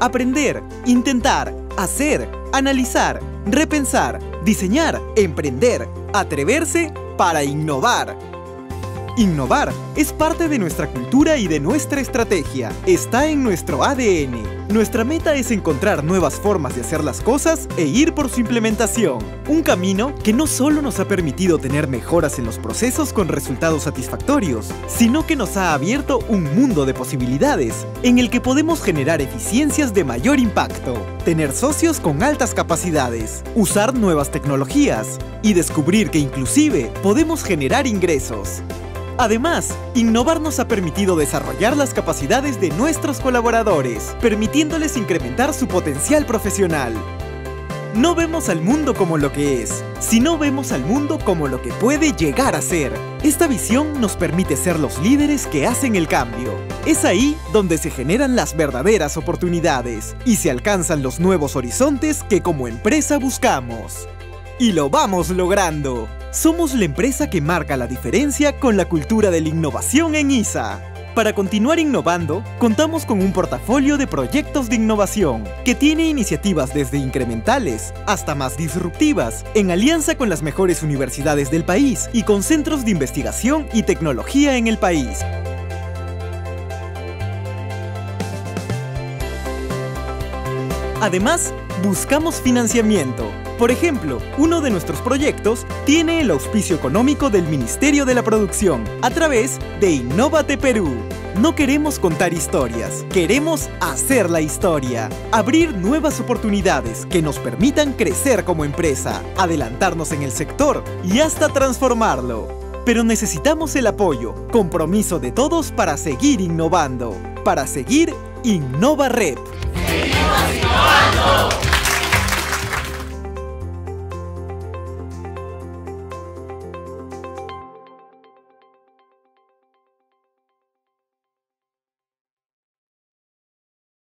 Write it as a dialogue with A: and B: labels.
A: aprender, intentar, hacer, analizar, repensar, diseñar, emprender, atreverse para innovar. Innovar es parte de nuestra cultura y de nuestra estrategia. Está en nuestro ADN. Nuestra meta es encontrar nuevas formas de hacer las cosas e ir por su implementación. Un camino que no solo nos ha permitido tener mejoras en los procesos con resultados satisfactorios, sino que nos ha abierto un mundo de posibilidades en el que podemos generar eficiencias de mayor impacto, tener socios con altas capacidades, usar nuevas tecnologías y descubrir que inclusive podemos generar ingresos. Además, innovar nos ha permitido desarrollar las capacidades de nuestros colaboradores, permitiéndoles incrementar su potencial profesional. No vemos al mundo como lo que es, sino vemos al mundo como lo que puede llegar a ser. Esta visión nos permite ser los líderes que hacen el cambio. Es ahí donde se generan las verdaderas oportunidades y se alcanzan los nuevos horizontes que como empresa buscamos. Y lo vamos logrando. Somos la empresa que marca la diferencia con la cultura de la innovación en ISA. Para continuar innovando, contamos con un portafolio de proyectos de innovación que tiene iniciativas desde incrementales hasta más disruptivas, en alianza con las mejores universidades del país y con centros de investigación y tecnología en el país. Además, buscamos financiamiento. Por ejemplo, uno de nuestros proyectos tiene el auspicio económico del Ministerio de la Producción a través de Innovate Perú. No queremos contar historias, queremos hacer la historia. Abrir nuevas oportunidades que nos permitan crecer como empresa, adelantarnos en el sector y hasta transformarlo. Pero necesitamos el apoyo, compromiso de todos para seguir innovando. Para seguir Innova Rep.